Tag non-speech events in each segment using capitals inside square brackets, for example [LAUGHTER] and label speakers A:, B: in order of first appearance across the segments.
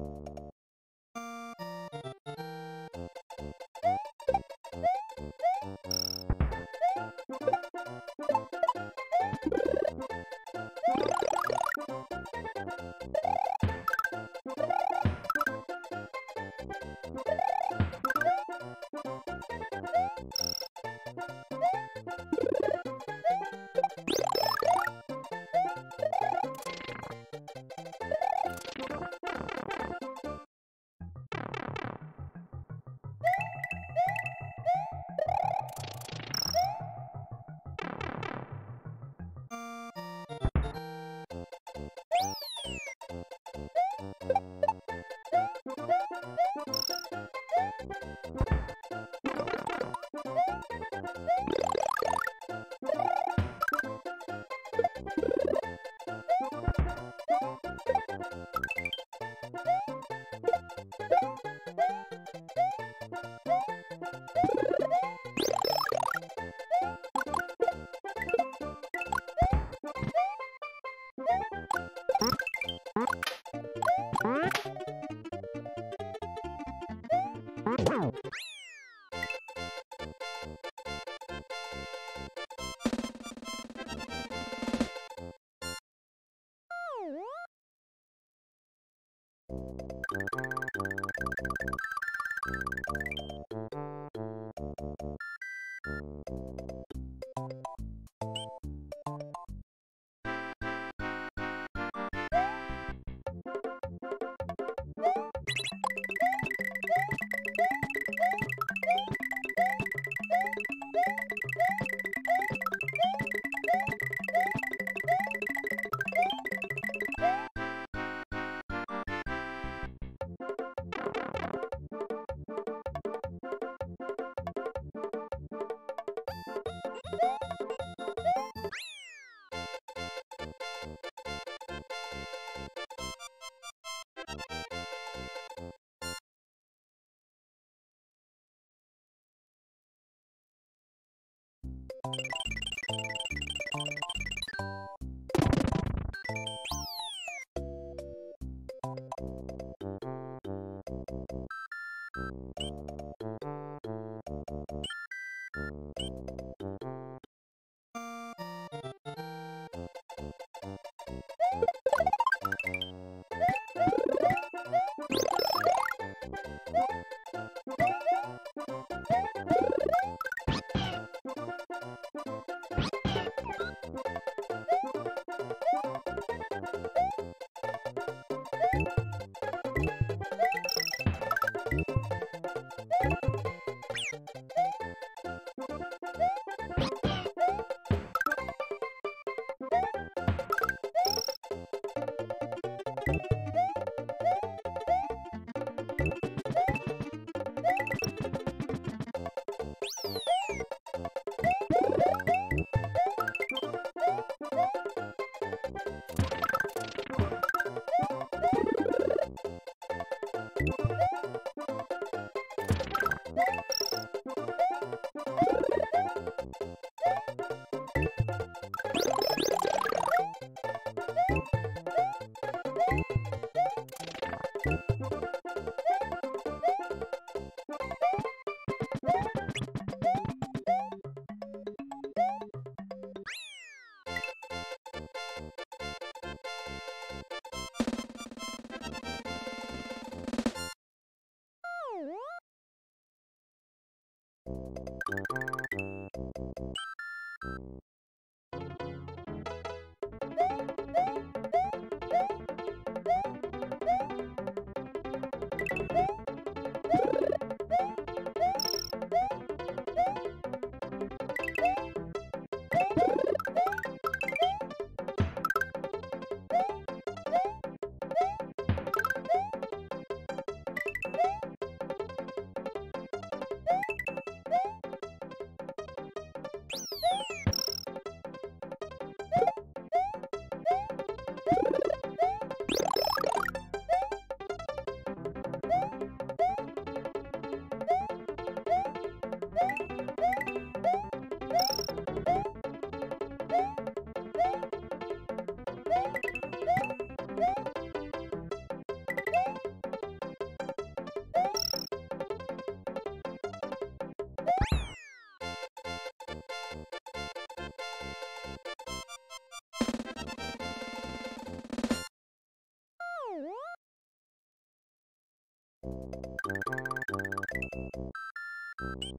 A: Thank you. 何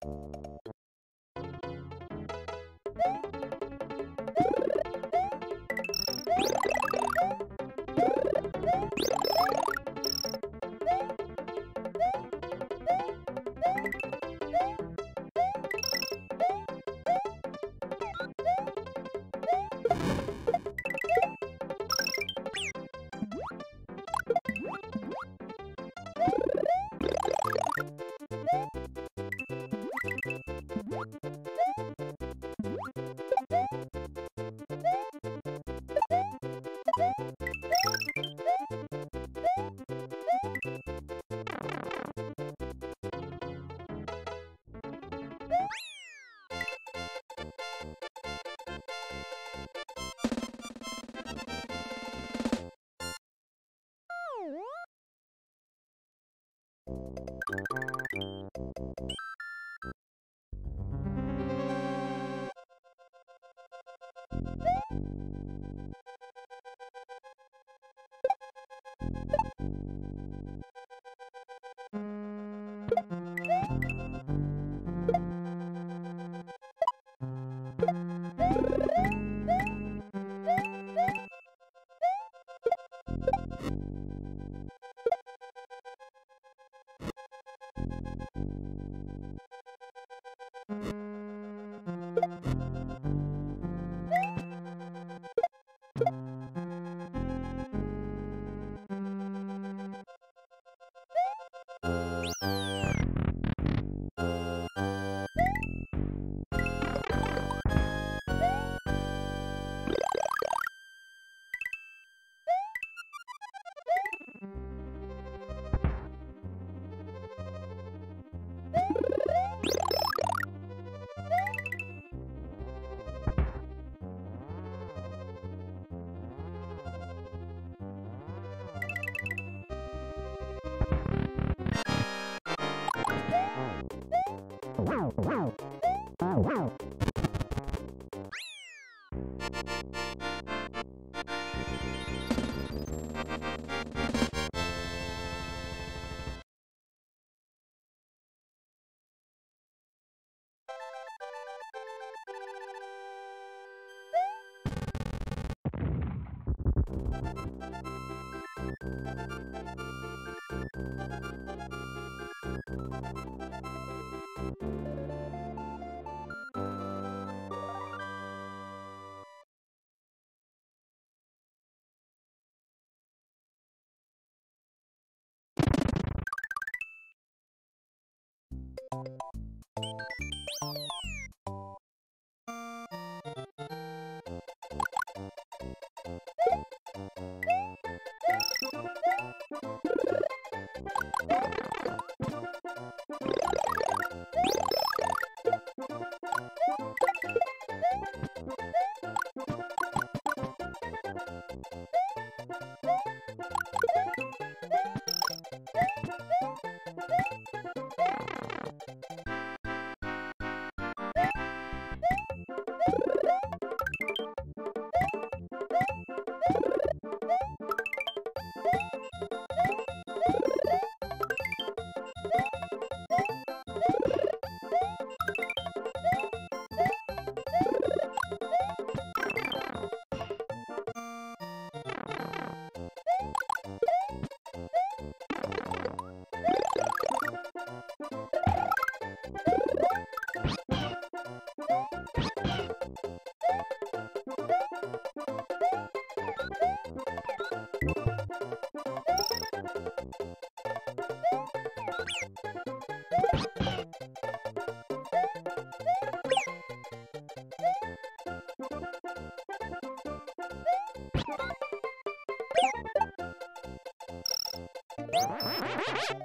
A: Thank you.
B: Ha ha ha ha!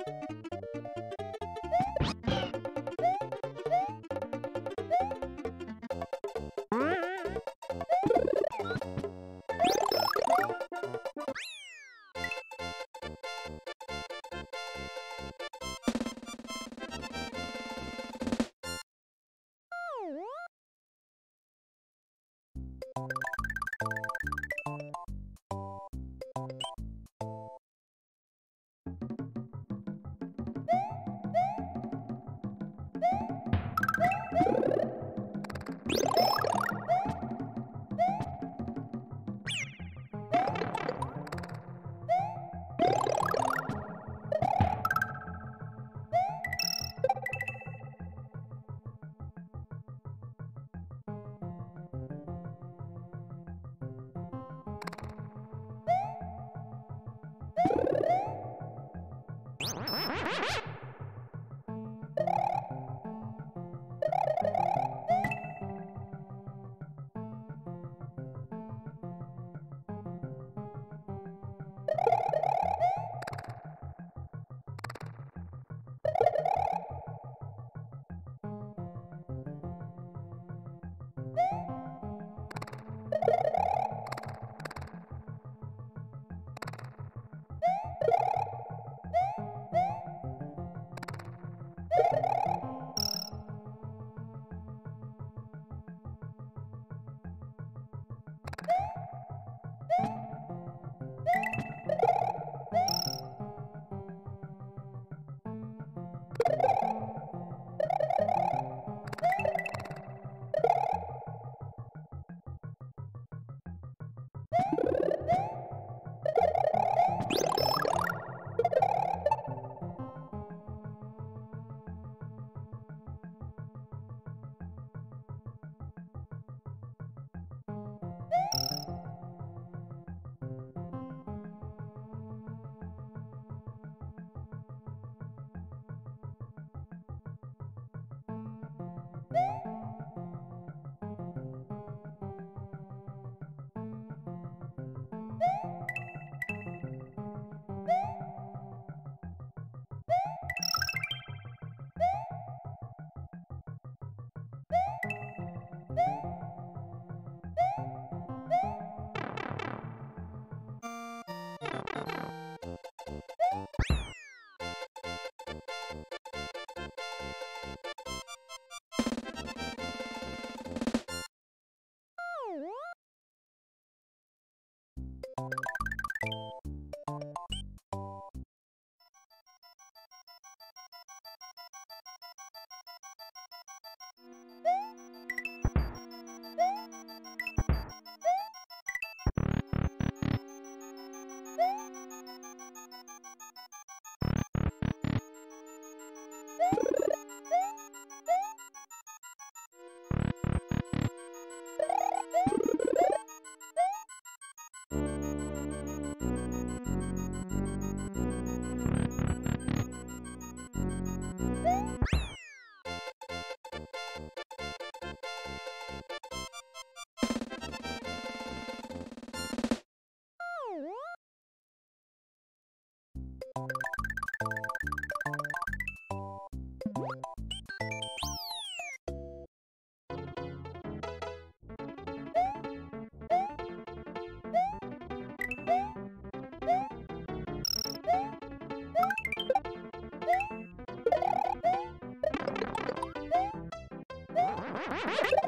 A: Bye.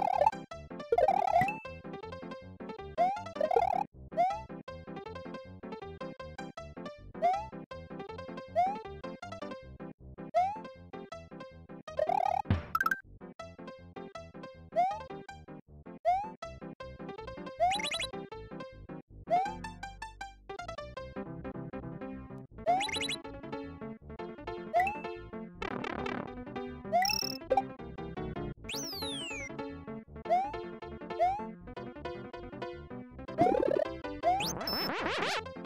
A: Ha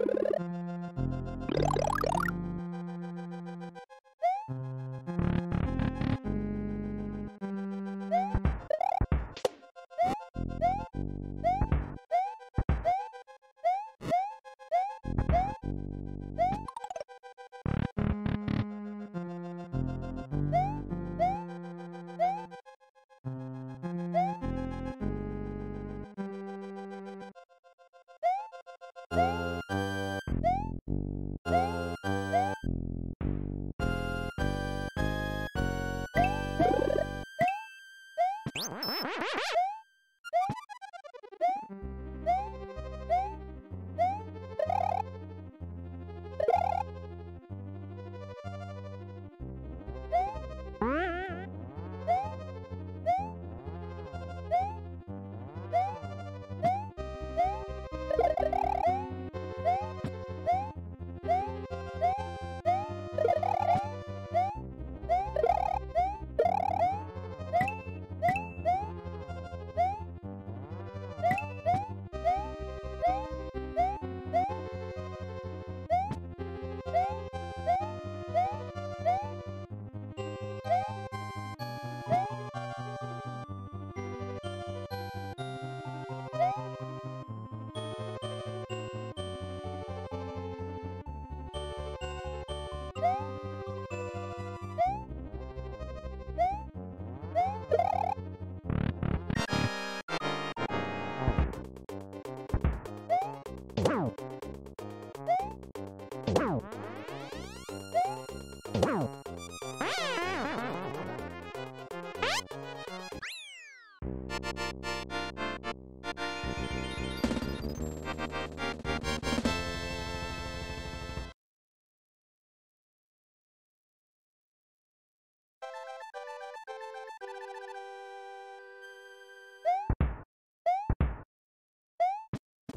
A: Thank you.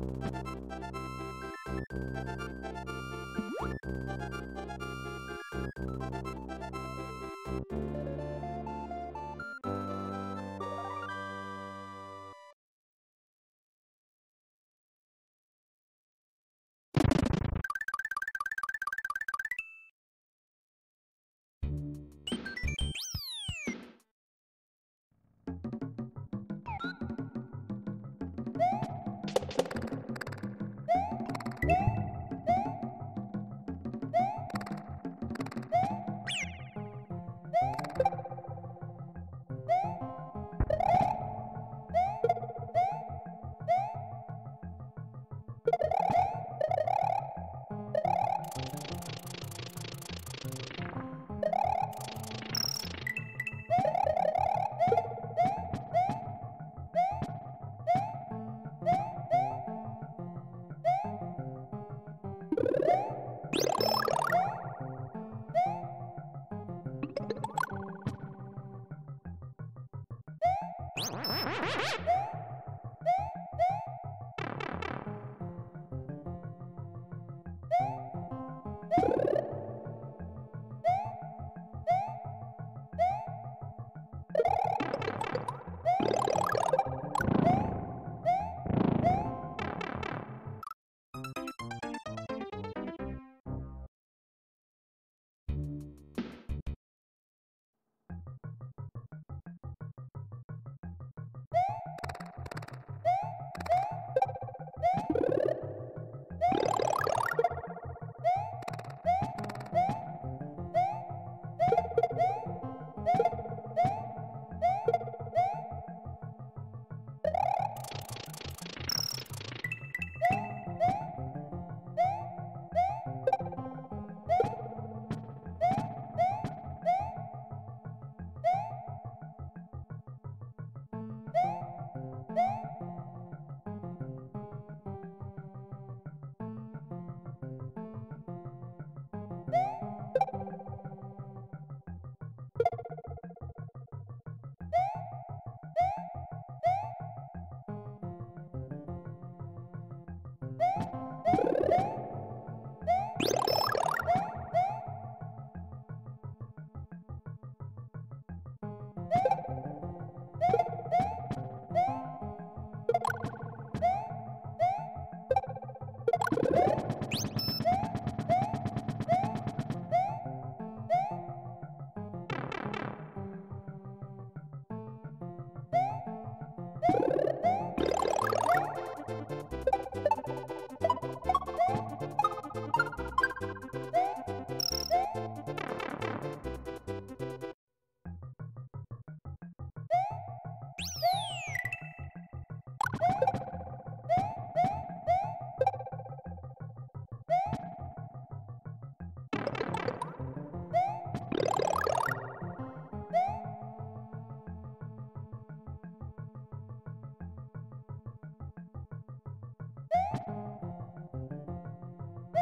A: Thank you.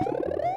A: Thank [LAUGHS] you.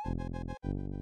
A: ピッ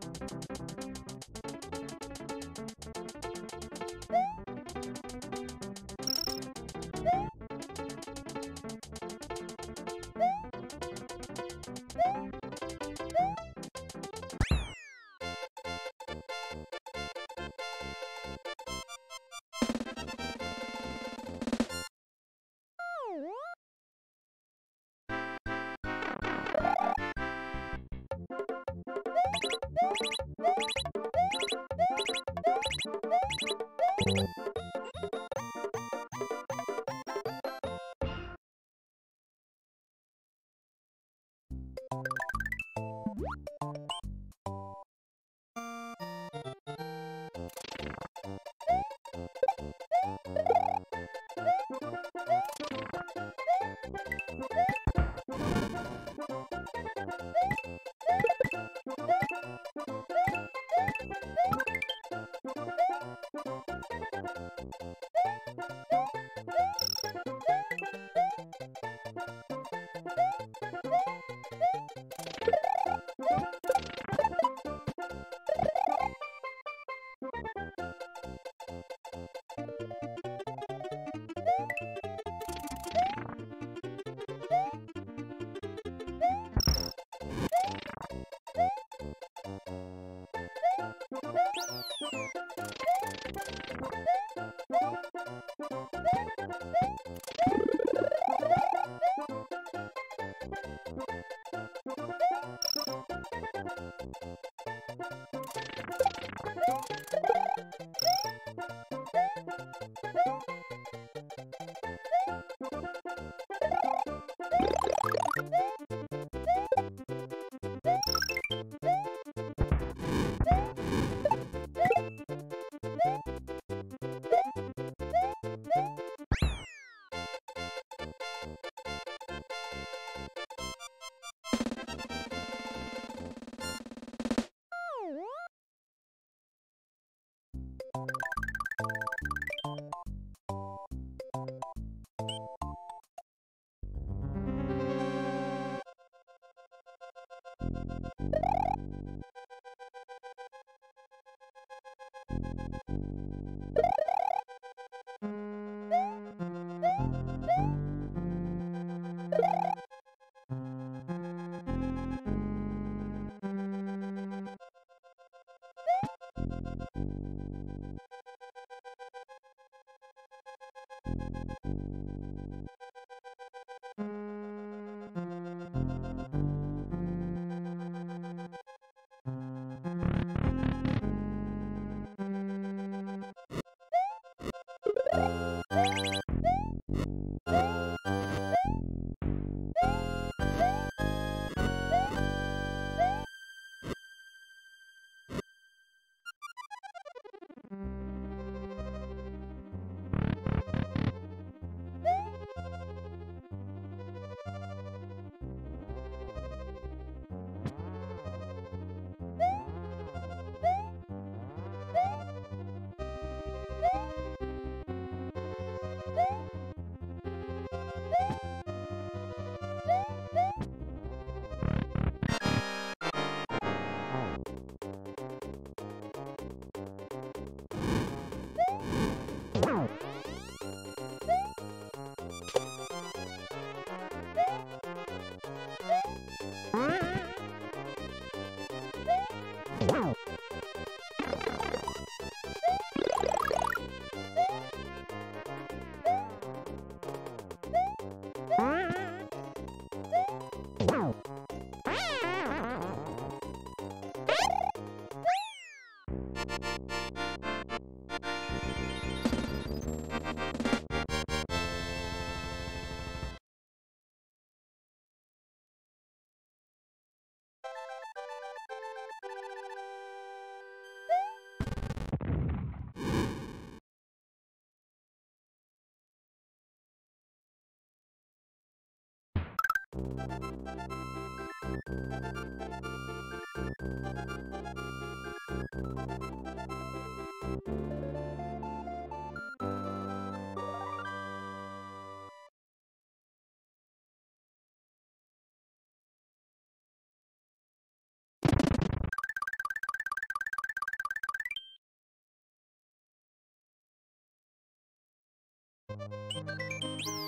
A: Thank you. thank you
B: Thank you.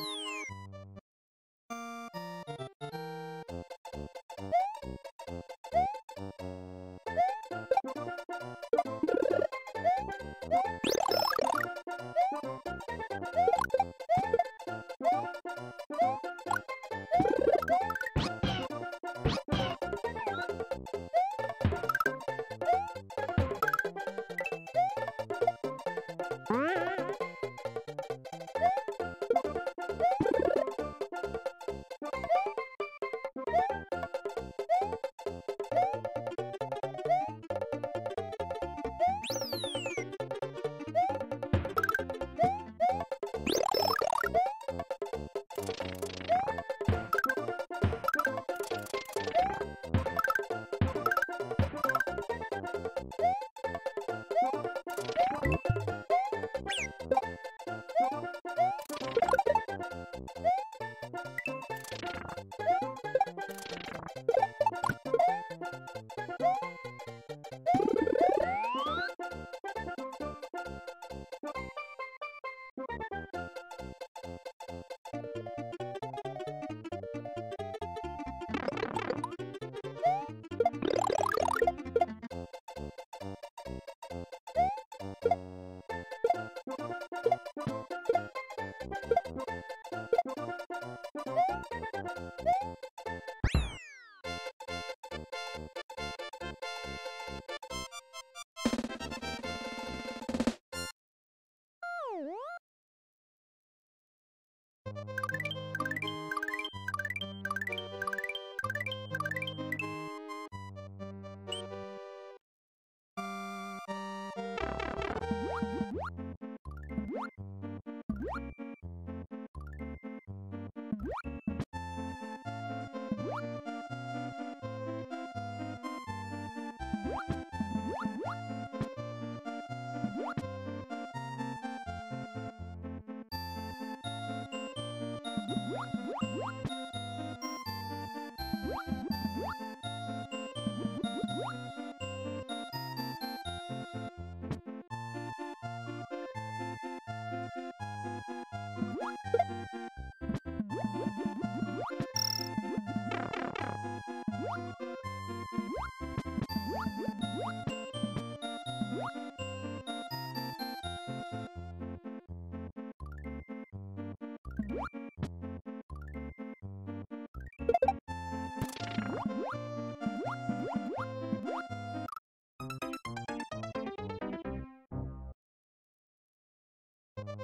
C: Thank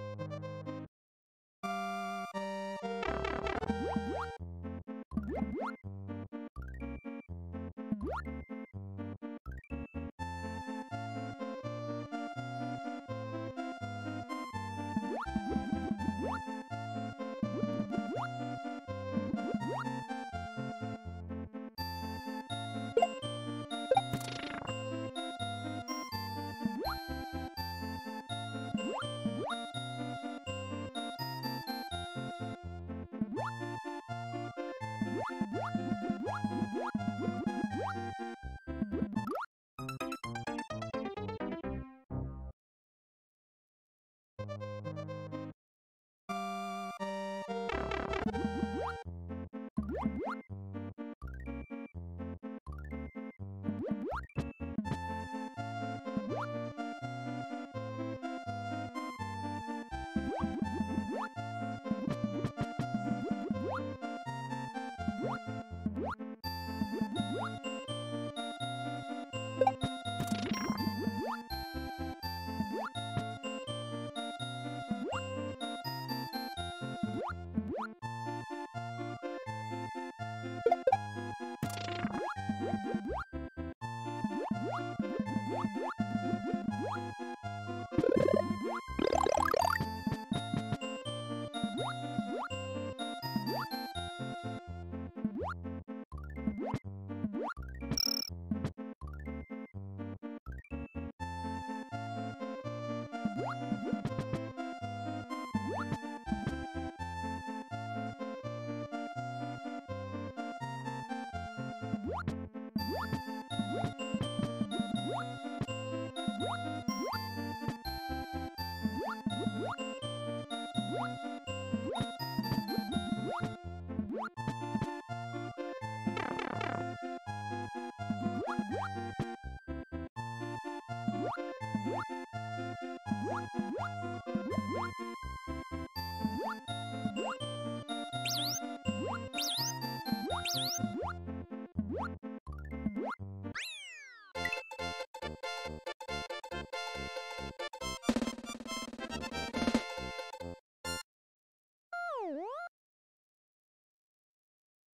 C: you. you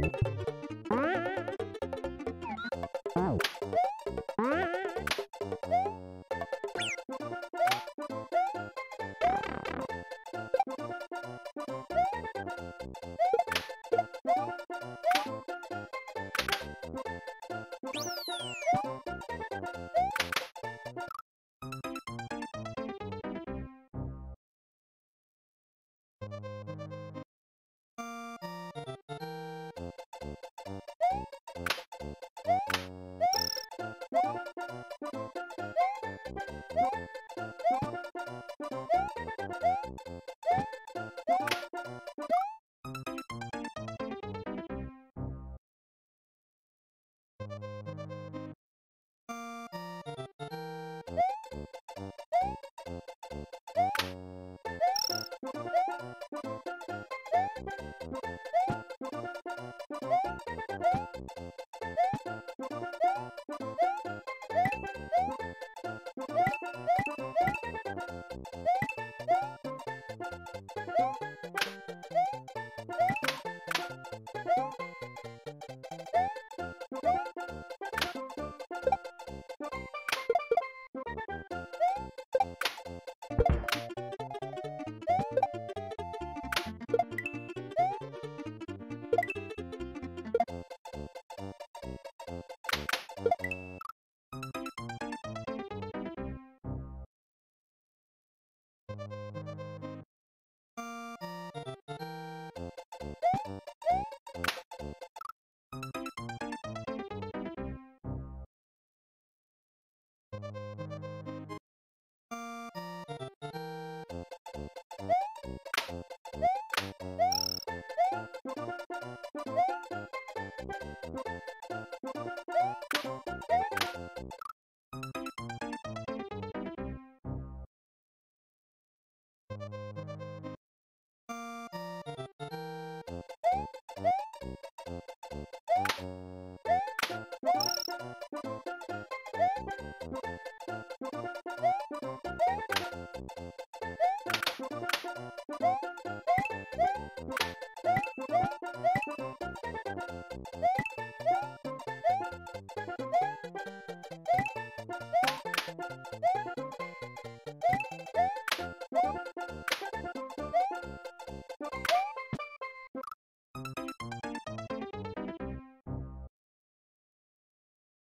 D: Thank you.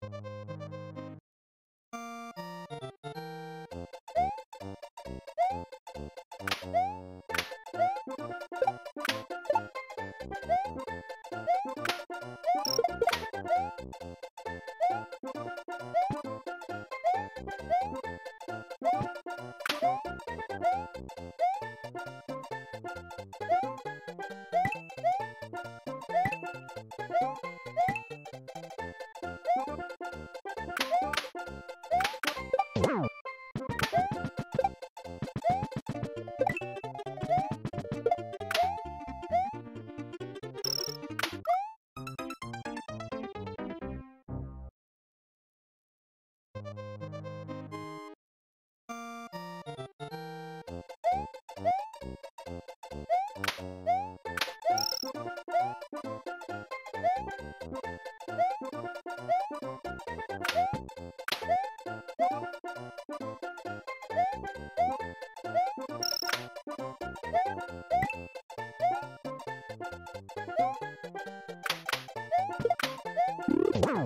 D: Thank you. Wow.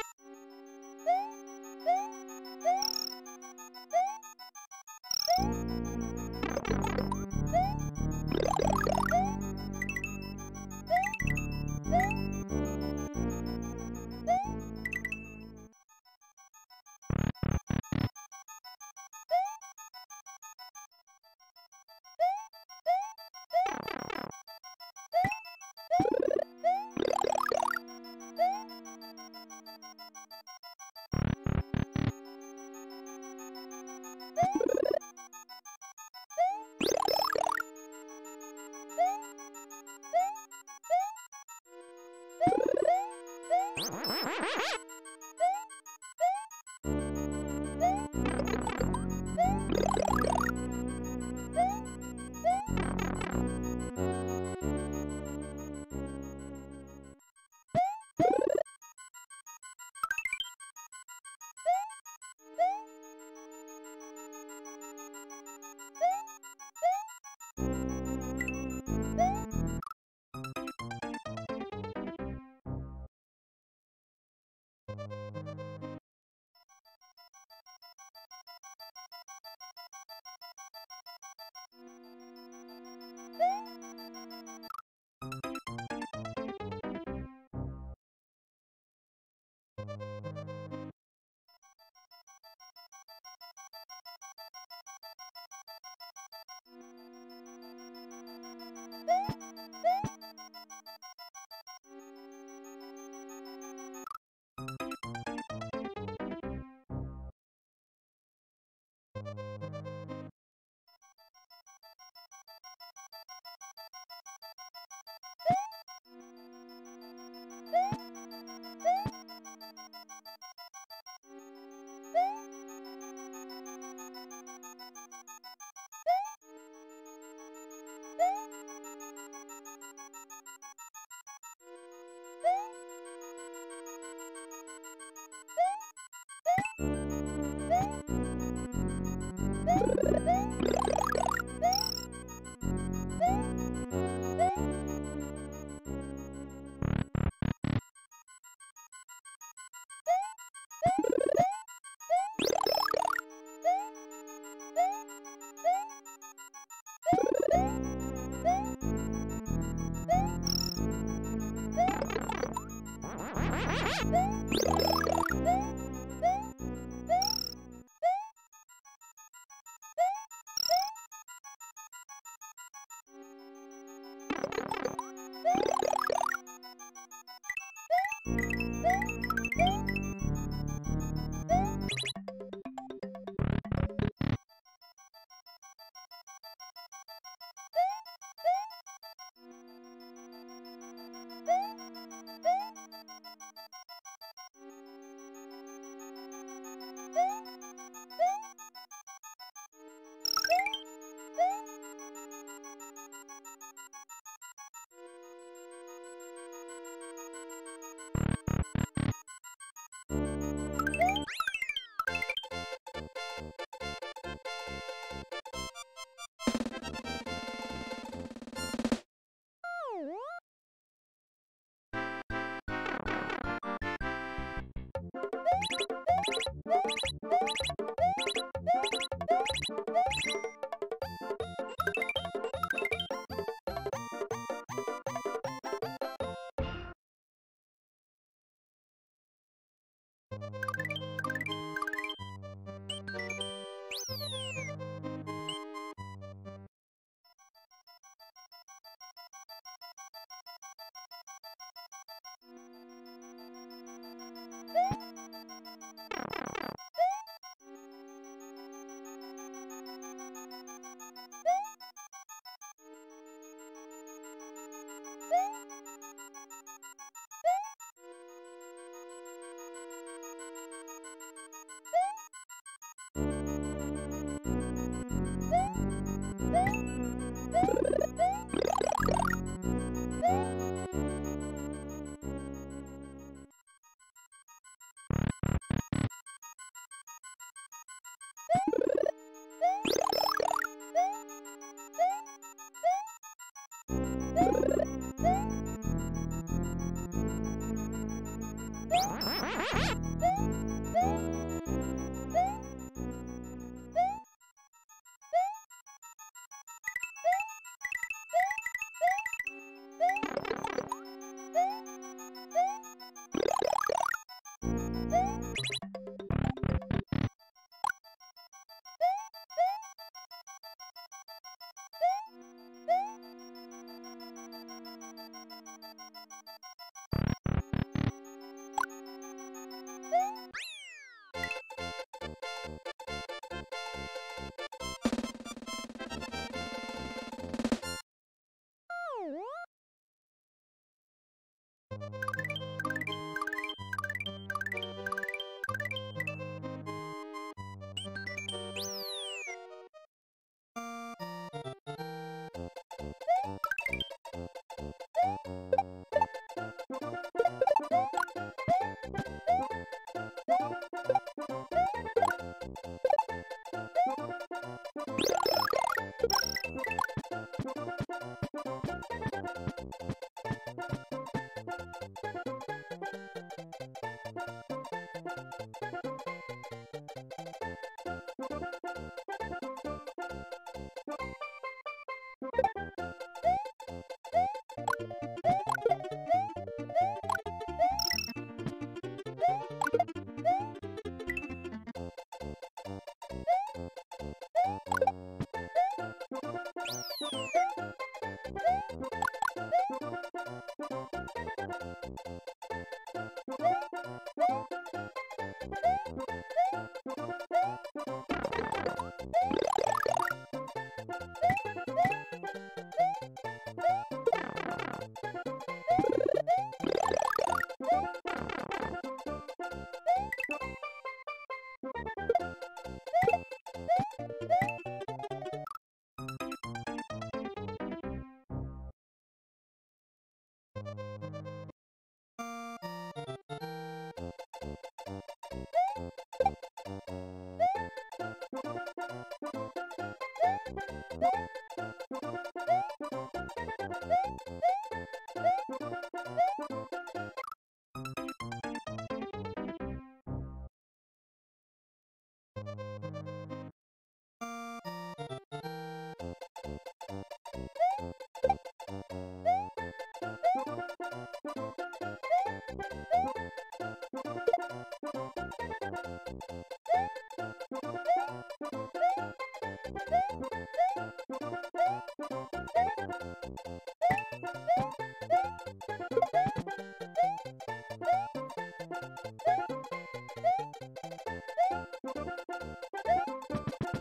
D: 何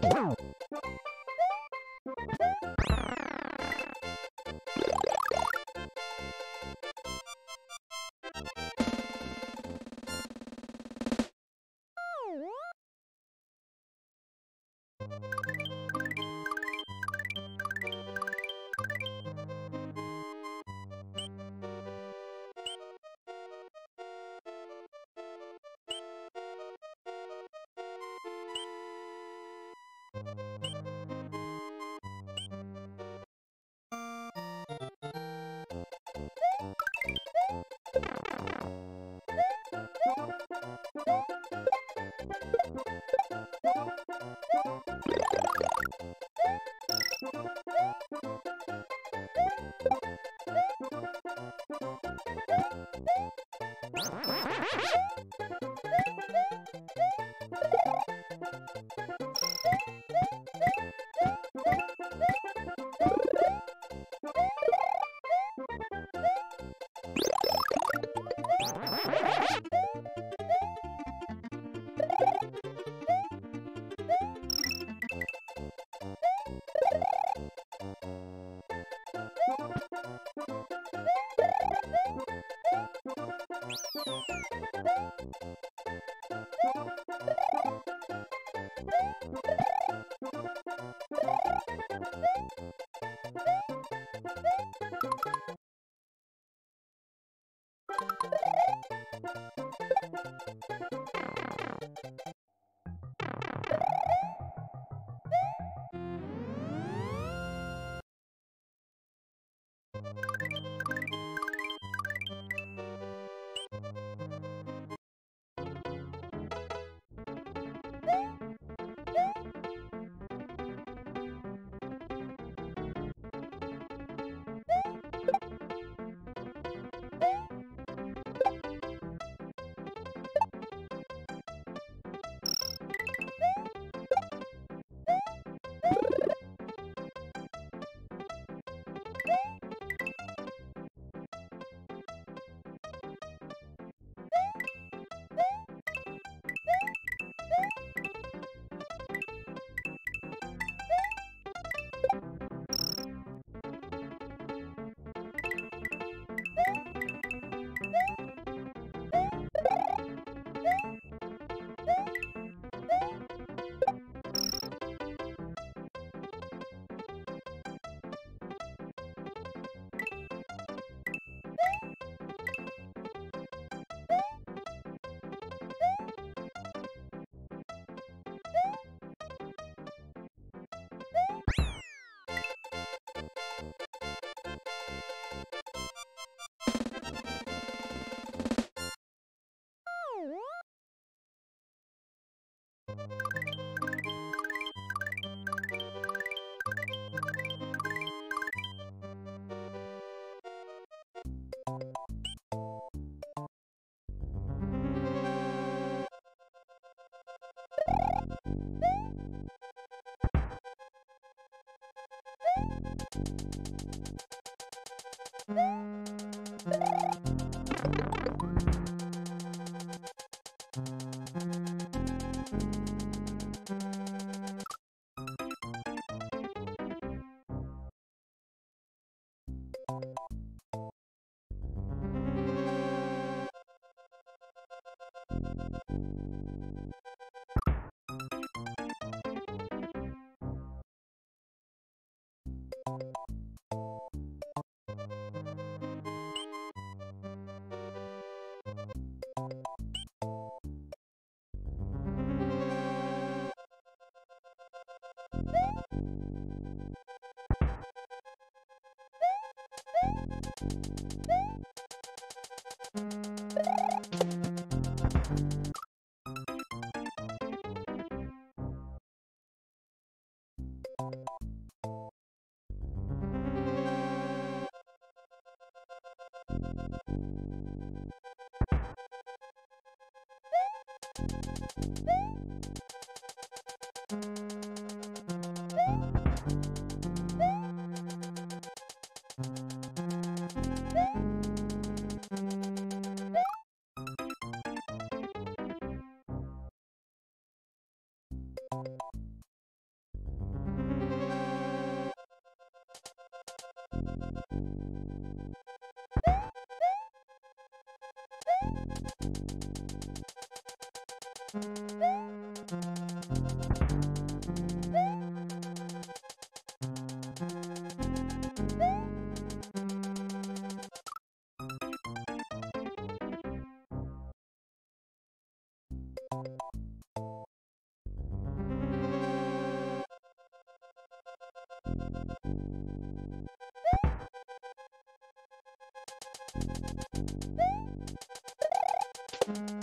D: Wow.
A: Ha ha ha! Thank you. Woo! you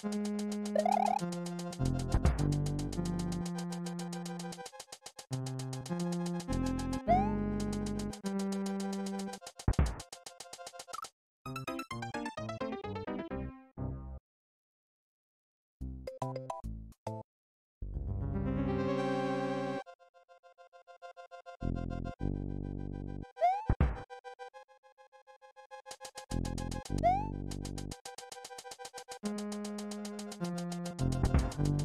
A: Beep! you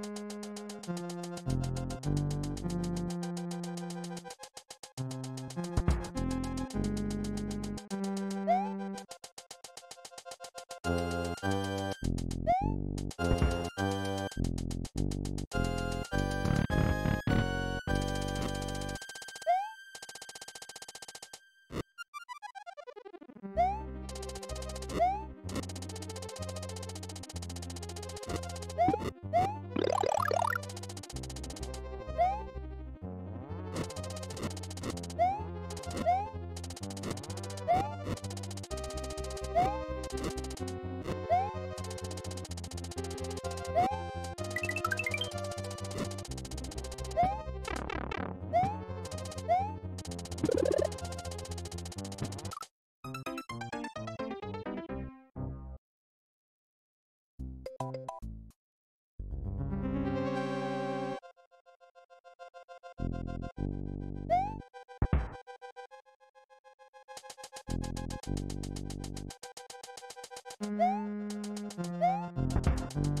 A: Thank you.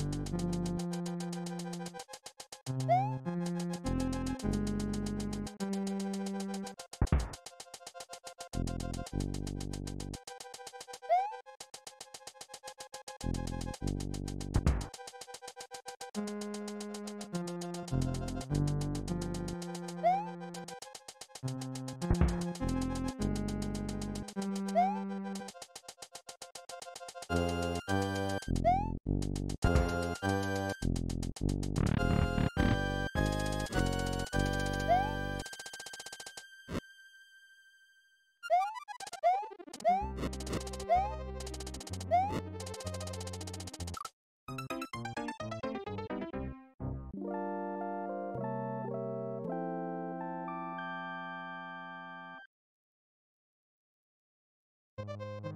A: Thank you.